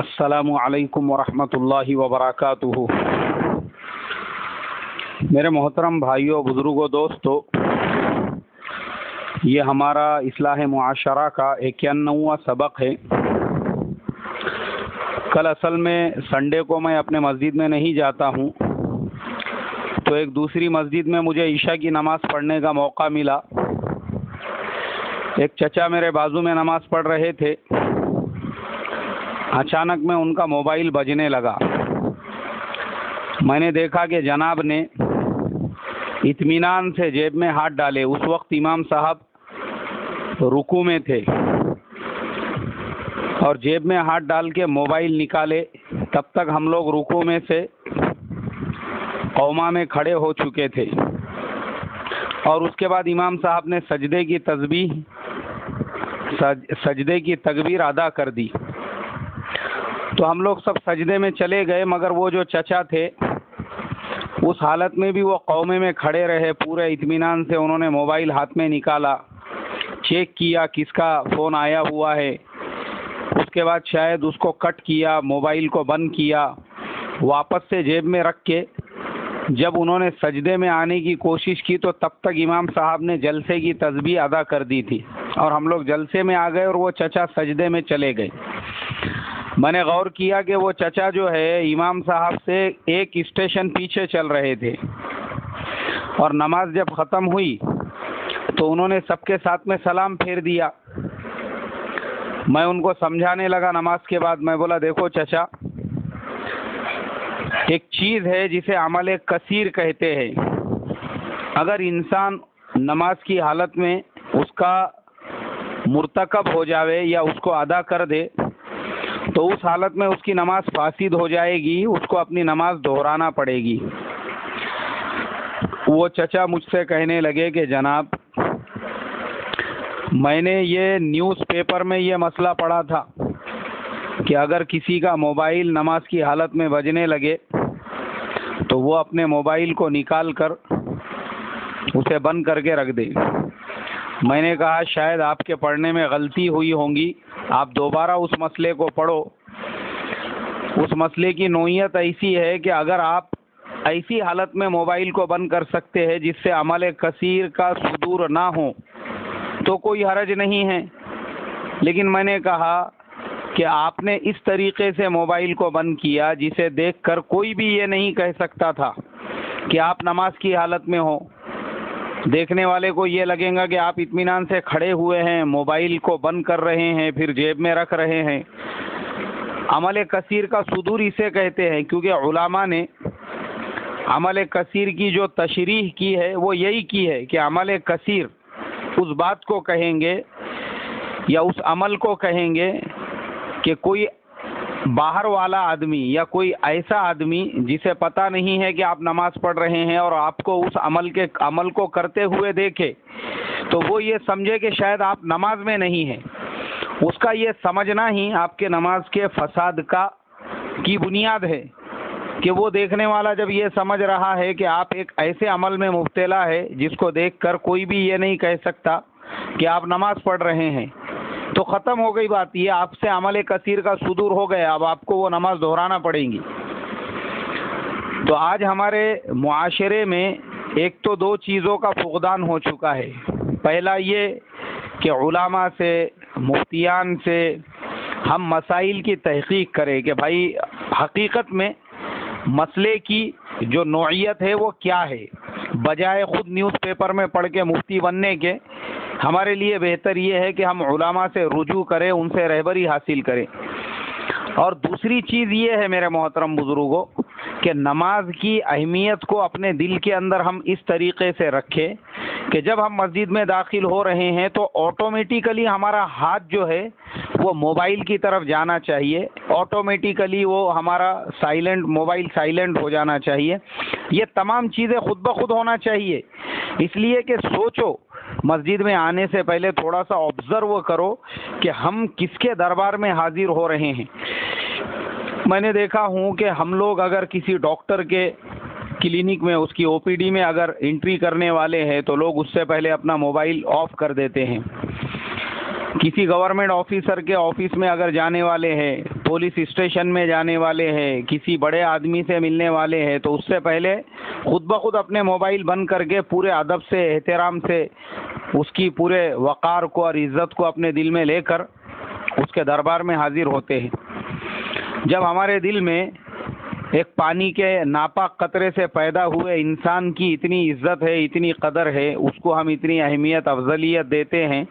असलकम वरहमतुल्लाहि वबरकातुहू मेरे मोहतरम भाइयों, बुज़ुर्गों, दोस्तों, ये हमारा इसलाह मुआशरा का इक्यानवा सबक है। कल असल में संडे को मैं अपने मस्जिद में नहीं जाता हूँ तो एक दूसरी मस्जिद में मुझे ईशा की नमाज़ पढ़ने का मौका मिला। एक चचा मेरे बाजू में नमाज़ पढ़ रहे थे अचानक में उनका मोबाइल बजने लगा। मैंने देखा कि जनाब ने इत्मीनान से जेब में हाथ डाले। उस वक्त इमाम साहब रुकू में थे और जेब में हाथ डाल के मोबाइल निकाले। तब तक हम लोग रुकू में से कौमा में खड़े हो चुके थे। और उसके बाद इमाम साहब ने सजदे की तस्बीह सज, सजदे की तकबीर अदा कर दी। तो हम लोग सब सजदे में चले गए, मगर वो जो चचा थे, उस हालत में भी वो कौमे में खड़े रहे, पूरे इत्मीनान से उन्होंने मोबाइल हाथ में निकाला, चेक किया किसका फ़ोन आया हुआ है। उसके बाद शायद उसको कट किया, मोबाइल को बंद किया, वापस से जेब में रख के, जब उन्होंने सजदे में आने की कोशिश की तो तब तक इमाम साहब ने जलसे की तस्बी अदा कर दी थी। और हम लोग जलसे में आ गए और वो चचा सजदे में चले गए। मैंने गौर किया कि वो चचा जो है, इमाम साहब से एक स्टेशन पीछे चल रहे थे। और नमाज़ जब ख़त्म हुई तो उन्होंने सबके साथ में सलाम फेर दिया। मैं उनको समझाने लगा नमाज़ के बाद। मैं बोला, देखो चचा, एक चीज़ है जिसे अमल कसीर कहते हैं। अगर इंसान नमाज़ की हालत में उसका मुर्तकब हो जावे या उसको अदा कर दे तो उस हालत में उसकी नमाज़ फासिद हो जाएगी, उसको अपनी नमाज़ दोहराना पड़ेगी। वो चचा मुझसे कहने लगे कि, जनाब, मैंने ये न्यूज़पेपर में ये मसला पढ़ा था कि अगर किसी का मोबाइल नमाज़ की हालत में बजने लगे तो वो अपने मोबाइल को निकाल कर उसे बंद करके रख दे। मैंने कहा, शायद आपके पढ़ने में गलती हुई होंगी। आप दोबारा उस मसले को पढ़ो। उस मसले की नोयत ऐसी है कि अगर आप ऐसी हालत में मोबाइल को बंद कर सकते हैं जिससे अमल कसीर का सुदूर ना हो तो कोई हरज नहीं है। लेकिन मैंने कहा कि आपने इस तरीके से मोबाइल को बंद किया जिसे देखकर कोई भी ये नहीं कह सकता था कि आप नमाज़ की हालत में हो। देखने वाले को ये लगेगा कि आप इत्मीनान से खड़े हुए हैं, मोबाइल को बंद कर रहे हैं, फिर जेब में रख रहे हैं। अमल कसीर का सुदूर इसे कहते हैं, क्योंकि उलामा ने अमल कसीर की जो तशरीह की है, वो यही की है कि अमल कसीर उस बात को कहेंगे या उस अमल को कहेंगे कि कोई बाहर वाला आदमी या कोई ऐसा आदमी जिसे पता नहीं है कि आप नमाज़ पढ़ रहे हैं और आपको उस अमल के, अमल को करते हुए देखे तो वो ये समझे कि शायद आप नमाज़ में नहीं हैं। उसका ये समझना ही आपके नमाज़ के फसाद का, की बुनियाद है कि वो देखने वाला जब ये समझ रहा है कि आप एक ऐसे अमल में मुबतला है जिसको देखकर कोई भी ये नहीं कह सकता कि आप नमाज़ पढ़ रहे हैं। तो ख़त्म हो गई बात। ये आपसे अमल कसीर का सुदूर हो गया। अब आपको वो नमाज़ दोहराना पड़ेगी। तो आज हमारे माशरे में एक तो दो चीज़ों का फुकदान हो चुका है। पहला ये कि उलामा से, मुफ्तियान से हम मसाइल की तहकीक करें कि भाई, हकीकत में मसले की जो नौीयत है वो क्या है? बजाय ख़ुद न्यूज़पेपर में पढ़ के मुफ्ती बनने के हमारे लिए बेहतर ये है कि हम उलामा से रुजू करें, उनसे रहबरी हासिल करें। और दूसरी चीज़ ये है मेरे मोहतरम बुज़ुर्गों, कि नमाज़ की अहमियत को अपने दिल के अंदर हम इस तरीके से रखें कि जब हम मस्जिद में दाखिल हो रहे हैं तो ऑटोमेटिकली हमारा हाथ जो है, वो मोबाइल की तरफ़ जाना चाहिए। ऑटोमेटिकली वो हमारा साइलेंट मोबाइल साइलेंट हो जाना चाहिए। ये तमाम चीज़ें खुद ब खुद होना चाहिए। इसलिए कि सोचो मस्जिद में आने से पहले थोड़ा सा ऑब्ज़र्व करो कि हम किसके दरबार में हाजिर हो रहे हैं। मैंने देखा हूँ कि हम लोग अगर किसी डॉक्टर के क्लिनिक में, उसकी ओपीडी में अगर एंट्री करने वाले हैं तो लोग उससे पहले अपना मोबाइल ऑफ़ कर देते हैं। किसी गवर्नमेंट ऑफिसर के ऑफ़िस में अगर जाने वाले हैं, पुलिस स्टेशन में जाने वाले हैं, किसी बड़े आदमी से मिलने वाले हैं तो उससे पहले खुद ब खुद अपने मोबाइल बंद करके पूरे अदब से, एहतराम से उसकी पूरे वक़ार को और इज़्ज़त को अपने दिल में लेकर उसके दरबार में हाजिर होते हैं। जब हमारे दिल में एक पानी के नापाक कतरे से पैदा हुए इंसान की इतनी इज़्ज़त है, इतनी कदर है, उसको हम इतनी अहमियत, अफजलियत देते हैं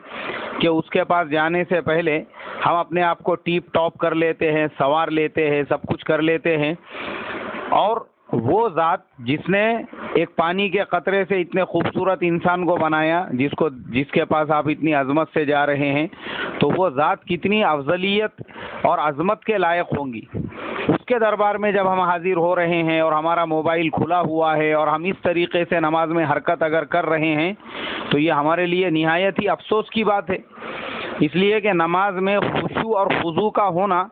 कि उसके पास जाने से पहले हम अपने आप को टीप टॉप कर लेते हैं, सवार लेते हैं, सब कुछ कर लेते हैं। और वो ज़ात जिसने एक पानी के कतरे से इतने खूबसूरत इंसान को बनाया, जिसको, जिसके पास आप इतनी अजमत से जा रहे हैं तो वो ज़ात कितनी अफजलियत और अजमत के लायक होंगी। उसके दरबार में जब हम हाजिर हो रहे हैं और हमारा मोबाइल खुला हुआ है और हम इस तरीके से नमाज़ में हरकत अगर कर रहे हैं तो ये हमारे लिए नहायत ही अफसोस की बात है। इसलिए कि नमाज़ में खुशू और खुजू का होना,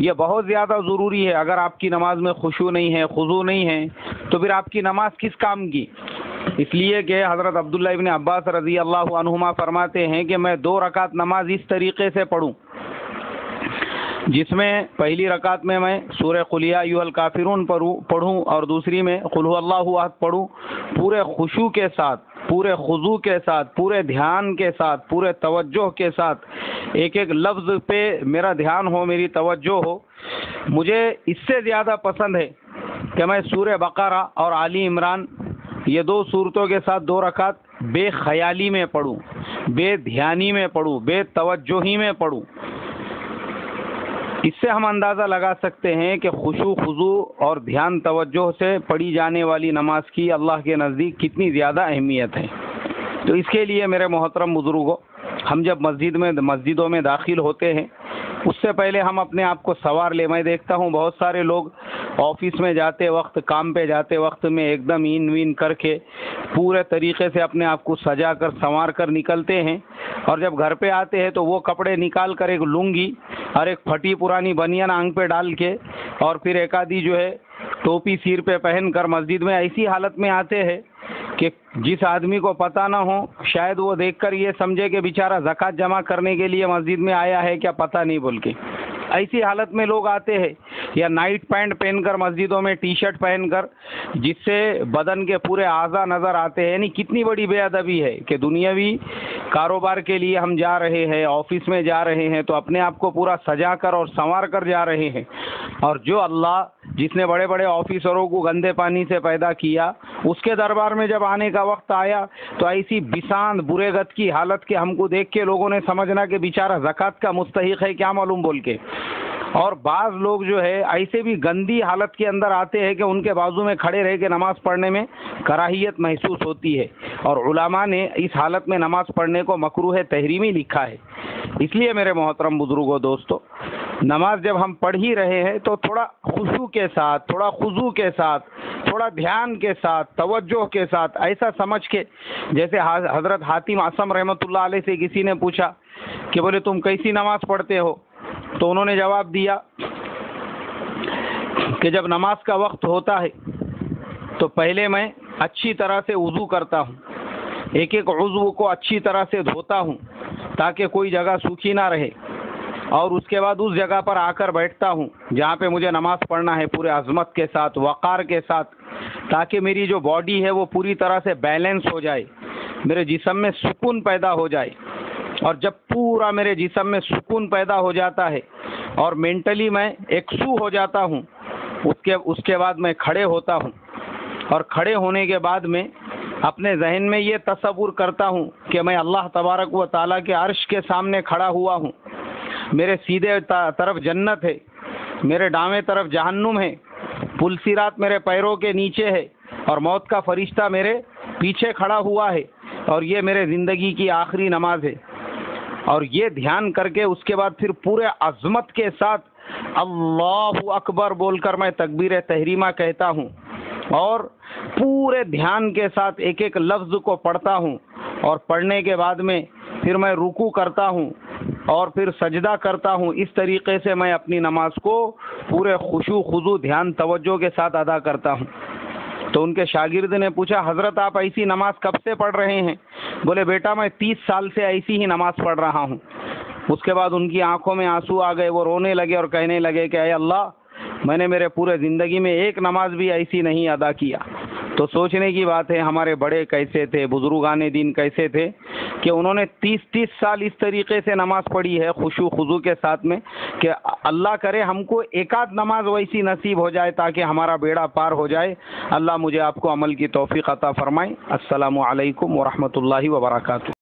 ये बहुत ज़्यादा ज़रूरी है। अगर आपकी नमाज़ में खुशू नहीं है, खुजू नहीं है तो फिर आपकी नमाज़ किस काम की? इसलिए कि हज़रत अब्दुल्ला इबन अब्बास रज़ी अल्लाह फरमाते हैं कि मैं दो रकात नमाज़ इस तरीके से पढ़ूँ। जिसमें पहली रकात में मैं सूर्य कुलिया यूल काफिरून पढ़ूँ पढ़ूँ और दूसरी में कुल्हु अल्लाह पढ़ूँ, पूरे खुशू के साथ, पूरे खुजू के साथ, पूरे ध्यान के साथ, पूरे तवज्जो के साथ एक एक लफ्ज़ पे मेरा ध्यान हो, मेरी तवज्जो हो, मुझे इससे ज़्यादा पसंद है कि मैं सूर्य बकरा और आली इमरान, ये दो सूरतों के साथ दो रकात बेख्याली में पढ़ूँ, बेध्यानी में पढ़ूँ, बेतवज्जोही में पढ़ूँ। इससे हम अंदाज़ा लगा सकते हैं कि खुशु, खुजू और ध्यान तवज्जो से पढ़ी जाने वाली नमाज़ की अल्लाह के नज़दीक कितनी ज़्यादा अहमियत है। तो इसके लिए मेरे मोहतरम बुज़ुर्गों, हम जब मस्जिद में, मस्जिदों में दाखिल होते हैं, उससे पहले हम अपने आप को सवार ले, मैं देखता हूँ बहुत सारे लोग ऑफ़िस में जाते वक्त, काम पे जाते वक्त में एकदम इन विन करके पूरे तरीके से अपने आप को सजा कर, संवार कर निकलते हैं। और जब घर पे आते हैं तो वो कपड़े निकाल कर एक लुंगी और एक फटी पुरानी बनियान आंग पे डाल के और फिर एक आधी जो है टोपी, सिर पे पहन कर मस्जिद में ऐसी हालत में आते हैं कि जिस आदमी को पता ना हो, शायद वो देखकर ये समझे कि बेचारा जक़ात जमा करने के लिए मस्जिद में आया है, क्या पता नहीं बोल के। ऐसी हालत में लोग आते हैं या नाइट पैंट पहनकर मस्जिदों में टी शर्ट पहनकर, जिससे बदन के पूरे आज़ा नज़र आते हैं। यानी कितनी बड़ी बेअदबी है कि दुनियावी कारोबार के लिए हम जा रहे हैं, ऑफ़िस में जा रहे हैं तो अपने आप को पूरा सजा कर और संवार कर जा रहे हैं। और जो अल्लाह जिसने बड़े बड़े ऑफिसरों को गंदे पानी से पैदा किया, उसके दरबार में जब आने का वक्त आया तो ऐसी बिसान बुरेगत की हालत के हमको देख के लोगों ने समझना कि बेचारा जक़ात का मुस्तक है, क्या मालूम बोल के। और बाज़ लोग जो है, ऐसे भी गंदी हालत के अंदर आते हैं कि उनके बाजू में खड़े रह के नमाज़ पढ़ने में कराहियत महसूस होती है। और उलामा ने इस हालत में नमाज़ पढ़ने को मकरू है तहरीमी लिखा है। इसलिए मेरे मोहतरम बुज़ुर्गों, दोस्तों, नमाज़ जब हम पढ़ ही रहे हैं तो थोड़ा खुशू के साथ, थोड़ा खुजू के साथ, थोड़ा ध्यान के साथ, तवज्जो के साथ, ऐसा समझ के, जैसे हज़रत हातिम आसम रहमतुल्लाह से किसी ने पूछा कि बोले, तुम कैसी नमाज़ पढ़ते हो? तो उन्होंने जवाब दिया कि जब नमाज़ का वक्त होता है तो पहले मैं अच्छी तरह से वज़ू करता हूँ। एक एक उज़ू को अच्छी तरह से धोता हूँ, ताकि कोई जगह सूखी ना रहे। और उसके बाद उस जगह पर आकर बैठता हूँ, जहाँ पे मुझे नमाज़ पढ़ना है पूरे अजमत के साथ, वक़ार के साथ, ताकि मेरी जो बॉडी है वो पूरी तरह से बैलेंस हो जाए, मेरे जिसम में सुकून पैदा हो जाए। और जब पूरा मेरे जिसम में सुकून पैदा हो जाता है और मेंटली मैं एकसू हो जाता हूँ, उसके उसके बाद मैं खड़े होता हूँ। और खड़े होने के बाद में अपने जहन में ये तस्वुर करता हूँ कि मैं अल्लाह तबारक व ताली के अर्श के सामने खड़ा हुआ हूँ। मेरे सीधे तरफ़ जन्नत है, मेरे डावे तरफ़ जहन्नुम है पुलसिरात मेरे पैरों के नीचे है और मौत का फरिश्ता मेरे पीछे खड़ा हुआ है और ये मेरे ज़िंदगी की आखिरी नमाज़ है। और ये ध्यान करके उसके बाद फिर पूरे अजमत के साथ अल्लाह अकबर बोलकर मैं तकबीर तहरीमा कहता हूँ और पूरे ध्यान के साथ एक एक लफ्ज़ को पढ़ता हूँ और पढ़ने के बाद में फिर मैं रुकू करता हूँ और फिर सजदा करता हूँ। इस तरीके से मैं अपनी नमाज़ को पूरे खुशू खुजू ध्यान तवज्जो के साथ अदा करता हूँ। तो उनके शागिर्द ने पूछा, हज़रत, आप ऐसी नमाज़ कब से पढ़ रहे हैं? बोले, बेटा, मैं तीस साल से ऐसी ही नमाज़ पढ़ रहा हूँ। उसके बाद उनकी आँखों में आँसू आ गए, वो रोने लगे और कहने लगे कि अल्लाह, मैंने मेरे पूरे ज़िंदगी में एक नमाज़ भी ऐसी नहीं अदा किया। तो सोचने की बात है, हमारे बड़े कैसे थे, बुजुर्गान दिन कैसे थे, कि उन्होंने तीस तीस साल इस तरीके से नमाज़ पढ़ी है, खुशू खुजू के साथ में, कि अल्लाह करे हमको एकाध नमाज़ वैसी नसीब हो जाए ताकि हमारा बेड़ा पार हो जाए। अल्लाह मुझे आपको अमल की तोफ़ी अता फ़रमाएँ। असलकम वरहमल वर्का